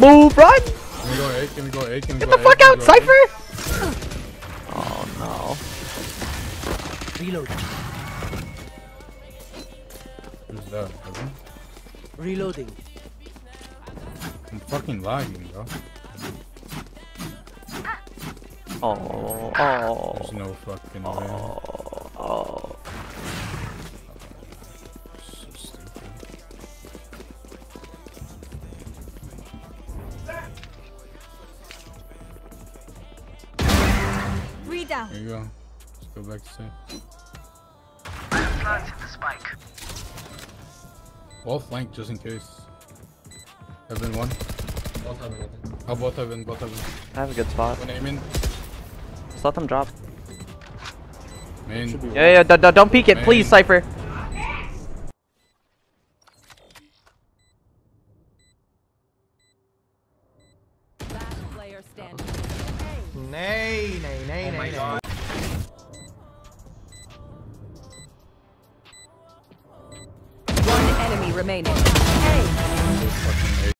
Move, run! Can we go A? Can we go A? Can we Get go the A? fuck out. Cypher! Oh no. Reload. Who's that? Evan? Reloading. I'm fucking lagging, bro. Oh, oh. There's oh, no fucking oh, way. oh, Three down. There you go. Let's go back to C. Planted the spike. Wall flank just in case. Heaven one. Both have it. How oh, both heaven, both heaven. I have a good spot. One aim in. Just let them drop. Main. Yeah, yeah, d d don't peek it, please, Cypher. Last player standing. Nay, nay, nay, Oh nay, my nay. god. One enemy remaining. Fucking A.